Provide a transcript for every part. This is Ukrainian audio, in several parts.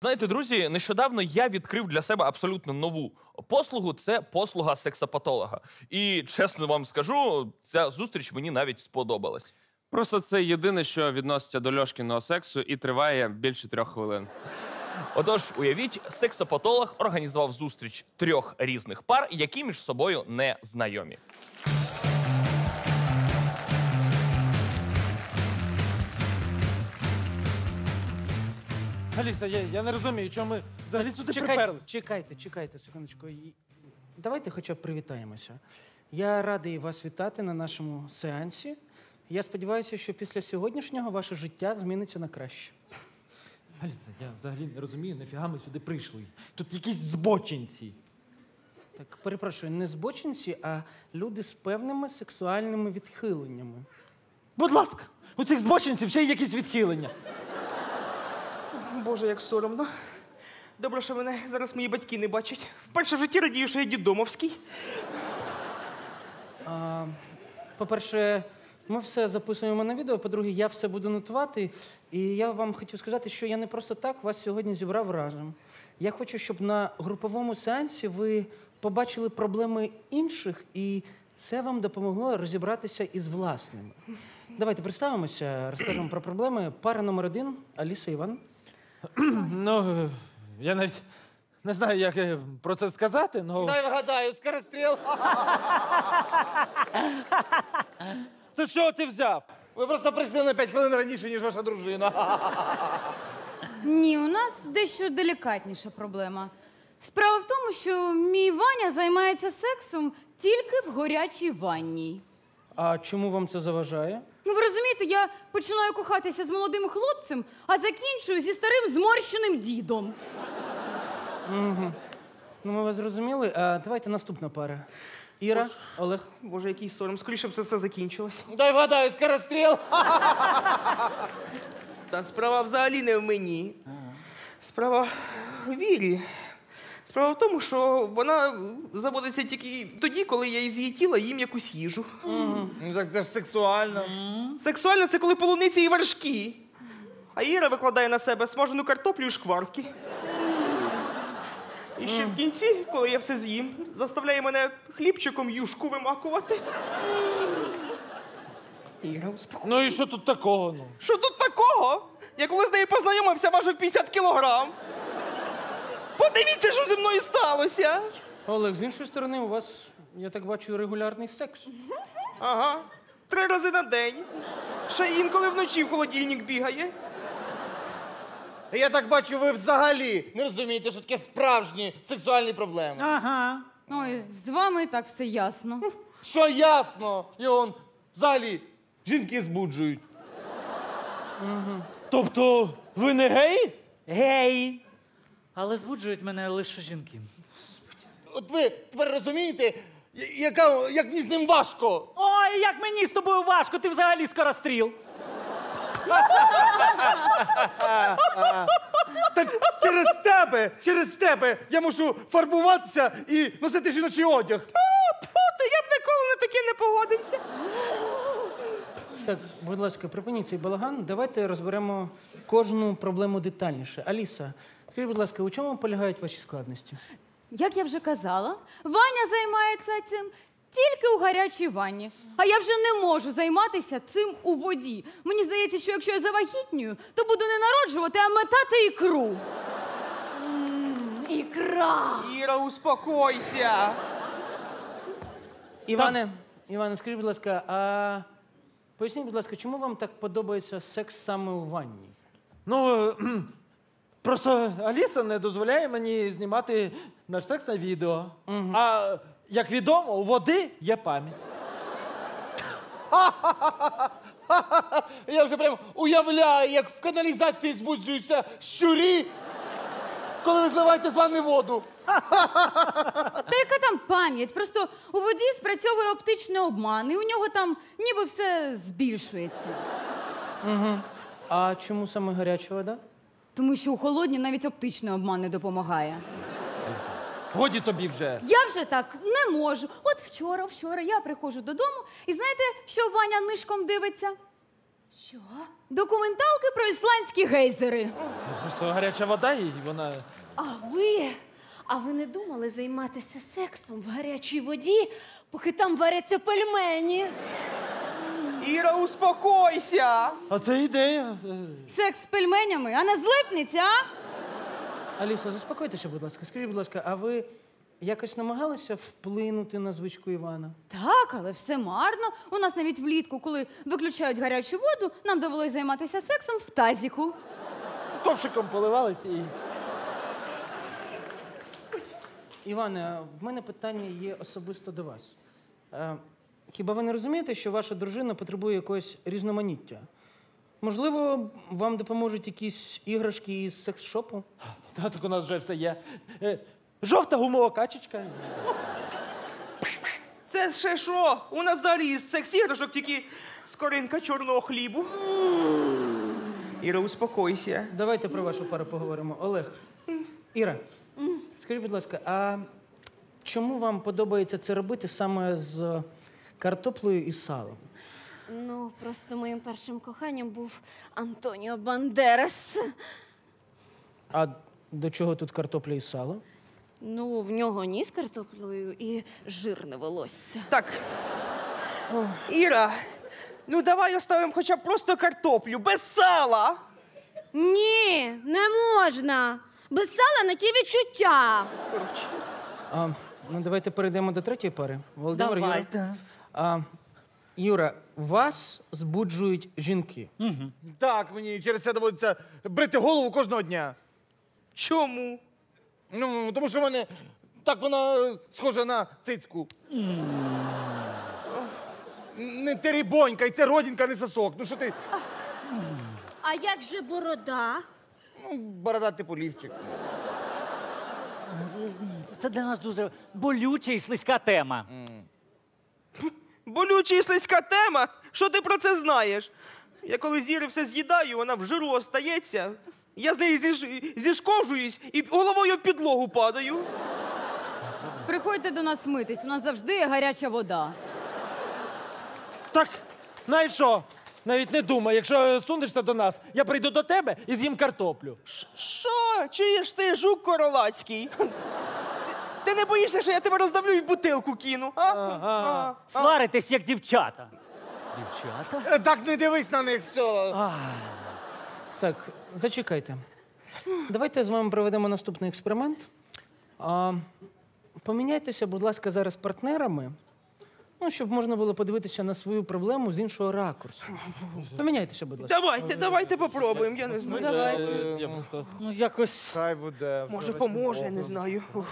Знаєте, друзі, нещодавно я відкрив для себе абсолютно нову послугу. Це послуга сексопатолога. І чесно вам скажу, ця зустріч мені навіть сподобалась. Просто це єдине, що відноситься до Льошкіного сексу і триває більше трьох хвилин. Отож, уявіть, сексопатолог організував зустріч трьох різних пар, які між собою не знайомі. Аліса, я, я не розумію, чому ми взагалі сюди приперлись. чекайте, чекайте, секундочку. І- Давайте хоча б привітаємося. Я радий вас вітати на нашому сеансі. Я сподіваюся, що після сьогоднішнього ваше життя зміниться на краще. Аліса, я взагалі не розумію, нафіга ми сюди прийшли. Тут якісь збочинці. Так, перепрошую, не збочинці, а люди з певними сексуальними відхиленнями. Будь ласка, у цих збочинців ще є якісь відхилення. Боже, як соромно. Добре, що мене зараз мої батьки не бачать. Вперше в житті радію, що я дідомовський. По-перше, ми все записуємо на відео. По-друге, я все буду нотувати. І я вам хотів сказати, що я не просто так вас сьогодні зібрав разом. Я хочу, щоб на груповому сеансі ви побачили проблеми інших, і це вам допомогло розібратися із власними. Давайте представимося, розкажемо про проблеми. Пара номер один Аліса Іван. Ну, я навіть не знаю, як е, про це сказати, але. Дай вгадаю, скоростріл. То що ти взяв? Ви просто прийшли на 5 хвилин раніше, ніж ваша дружина. Ні, у нас дещо делікатніша проблема. Справа в тому, що мій Ваня займається сексом тільки в горячій ванній. А чому вам це заважає? Ну, ви розумієте, я починаю кохатися з молодим хлопцем, а закінчую зі старим зморщеним дідом. Ну, ми вас зрозуміли. А давайте наступна пара. Іра, Олег. Боже, який сором. Скоріше б це все закінчилось. Дай вгадаю, скоростріл. Та справа взагалі не в мені. Справа в вірі. Справа в тому, що вона заводиться тільки тоді, коли я із її тіла їм якусь їжу. Ну так це ж сексуально. Сексуально це коли полуниці і вершки. А Іра викладає на себе смажену картоплю і шкварки. І ще в кінці, коли я все з'їм, заставляє мене хлібчиком юшку вимакувати. Іра, успокой. Ну і що тут такого? Ну? Що тут такого? Я коли з нею познайомився, важив 50 кілограм. Подивіться, що зі мною сталося. Олег, з іншої сторони, у вас, я так бачу, регулярний секс. Ага. Три рази на день. Ще інколи вночі в холодильник бігає. Я так бачу, ви взагалі не розумієте, що таке справжні сексуальні проблеми. Ага. Ой, з вами і так все ясно. Що ясно? І он взагалі жінки збуджують. Тобто, ви не геї? Гей! Але збуджують мене лише жінки. От ви тепер розумієте, я- яка, як мені з ним важко. Ой, як мені з тобою важко, ти взагалі скоростріл. Так через тебе, через тебе я мушу фарбуватися і носити жіночий одяг. Пути, я б ніколи на таке не погодився. Так, будь ласка, припиніть цей балаган. Давайте розберемо кожну проблему детальніше. Аліса, скажіть, будь ласка, у чому полягають ваші складності? Як я вже казала, Ваня займається цим тільки у гарячій ванні. А я вже не можу займатися цим у воді. Мені здається, що якщо я завагітнюю, то буду не народжувати, а метати ікру. Ікра! Іра, успокойся. Іване, Іване, скажіть, будь ласка, а поясніть, будь ласка, чому вам так подобається секс саме у ванні? Ну, кхм, просто Аліса не дозволяє мені знімати наш секс на відео. А як відомо, у води є пам'ять. Я вже прям уявляю, як в каналізації збуджуються щурі, коли ви зливаєте з ванни воду. Та яка там пам'ять? Просто у воді спрацьовує оптичний обман, і у нього там ніби все збільшується. А чому саме гаряча вода? Тому що у холодній навіть оптичний обман не допомагає. Годі тобі вже. Я вже так не можу. От вчора, вчора я приходжу додому, і знаєте, що Ваня нишком дивиться? Що? Документалки про ісландські гейзери. Просто гаряча вода і вона. А ви? А ви не думали займатися сексом в гарячій воді, поки там варяться пельмені? Іра, успокойся! А це ідея. Секс з пельменями, а не злипниця, а? Аліса, заспокойтеся, будь ласка. Скажіть, будь ласка, а ви якось намагалися вплинути на звичку Івана? Так, але все марно. У нас навіть влітку, коли виключають гарячу воду, нам довелось займатися сексом в тазіку. Ковшиком поливалися і. Іване, а в мене питання є особисто до вас. Е, Хіба ви не розумієте, що ваша дружина потребує якогось різноманіття? Можливо, вам допоможуть якісь іграшки із секс-шопу? Та так у нас вже все є. Е, Жовта гумова качечка. Це ще що? У нас взагалі із секс-іграшок тільки скоринка чорного хлібу. Іра, успокойся. Давайте про вашу пару поговоримо. Олег, Іра, скажіть, будь ласка, а чому вам подобається це робити саме з картоплею і салом? Ну, просто моїм першим коханням був Антоніо Бандерас. А до чого тут картопля і сало? Ну, в нього ніс картоплею і жирне волосся. Так. Іра, ну давай оставимо хоча б просто картоплю, без сала. Ні, не можна. Без сала на ті відчуття. А, ну, давайте перейдемо до третьої пари. Володимир. Давайте. А, Юра, вас збуджують жінки. Так, мені через це доводиться брити голову кожного дня. Чому? Ну, тому що в мене так вона е, схожа на цицьку. Не терібонька, і це родинка, не сосок. Ну що ти? А як же борода? Ну, бородатий полівчик. Це для нас дуже болюча і слизька тема. Болюча і слизька тема. Що ти про це знаєш? Я коли з Іри все з'їдаю, вона в жиру остається. Я з неї зіш... зішкоджуюсь і головою в підлогу падаю. Приходьте до нас митись, у нас завжди є гаряча вода. Так, знаєш що? Навіть не думай, якщо сунешся до нас, я прийду до тебе і з'їм картоплю. Що? Чуєш ти, жук королацький? Не боїшся, що я тебе роздавлю і в бутилку кину? А? А? Сваритесь, як дівчата. Дівчата? Е, Так не дивись на них, все. Так, зачекайте. Давайте з вами проведемо наступний експеримент. А, поміняйтеся, будь ласка, зараз партнерами. Ну, щоб можна було подивитися на свою проблему з іншого ракурсу. Поміняйтеся, будь ласка. Давайте, давайте попробуємо, я не знаю. Давай. Ну, якось. Хай буде. Може, поможе, я не знаю. Ух.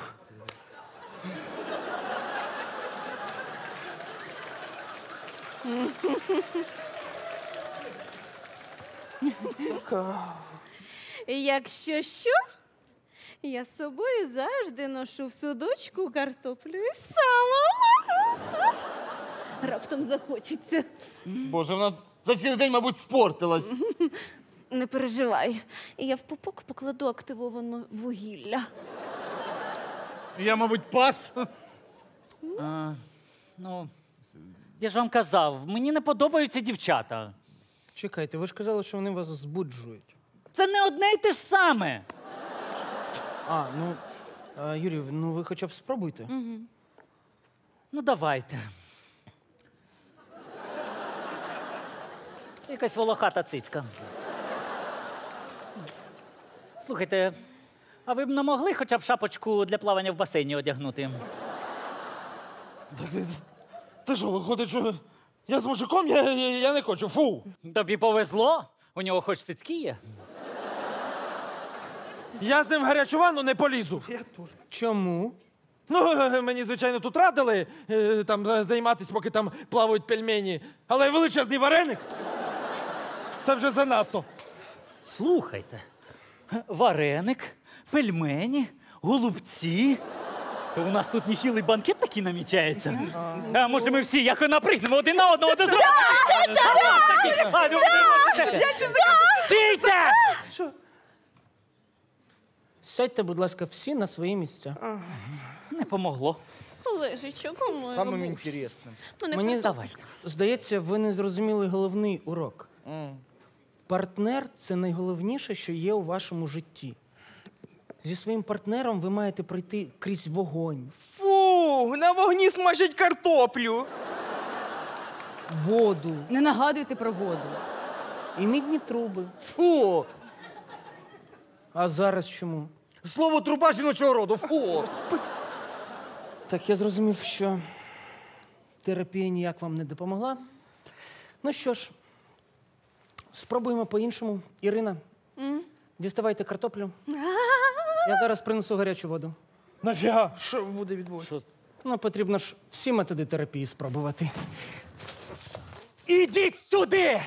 Якщо що, я з собою завжди ношу в судочку картоплю і салом. Раптом захочеться. Боже, вона за цілий день, мабуть, спортилась. Не переживай. Я в пупок покладу активоване вугілля. Я, мабуть, пас. А, ну, я ж вам казав, мені не подобаються дівчата. Чекайте, ви ж казали, що вони вас збуджують. Це не одне й те ж саме. А, ну, а, Юрій, ну ви хоча б спробуйте. Ну, давайте. Якась волохата цицька. Слухайте, а ви б не могли хоча б шапочку для плавання в басейні одягнути? Ти що, виходить, що я з мужиком? Я, я, я не хочу. Фу. Тобі повезло, у нього хоч цицьки є. Я з ним в гарячу ванну не полізу. Чому? Ну, мені, звичайно, тут радили е, там е, займатися, поки там плавають пельмені. Але величезний вареник. Це вже занадто. Слухайте, вареник, пельмені, голубці. То у нас тут ніхілий банкет такий намічається. А може ми всі як напригнемо один на одного до зробимо? Ви можете. Сядьте, будь ласка, всі на свої місця. Не помогло. Лежичо, по-моєму. Самим інтересним. Мені Давайте. здається, ви не зрозуміли головний урок. Партнер це найголовніше, що є у вашому житті. Зі своїм партнером ви маєте пройти крізь вогонь, Фу, на вогні смажать картоплю. воду Не нагадуйте про воду. і мідні труби. Фу! А зараз чому? Слово труба жіночого роду. Фу! Так, я зрозумів, що терапія ніяк вам не допомогла. Ну що ж, спробуємо по-іншому. Ірина, діставайте картоплю. Я зараз принесу гарячу воду. Нафіга? Що буде відбуватися? Ну, потрібно ж всі методи терапії спробувати. Ідіть сюди!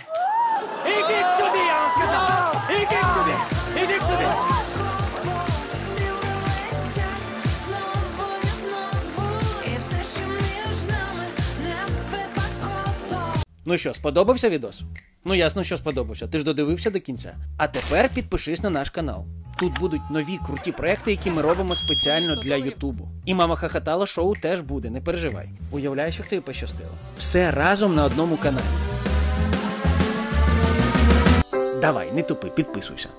Ідіть сюди, я вам сказав! Ідіть сюди! Ідіть сюди! Ну що, сподобався відос? Ну ясно, що сподобався. Ти ж додивився до кінця. А тепер підпишись на наш канал. Тут будуть нові круті проекти, які ми робимо спеціально для Ютубу. І мама хахатала шоу теж буде, не переживай. Уявляєш, як тобі пощастило. Все разом на одному каналі. Давай, не тупи, підписуйся.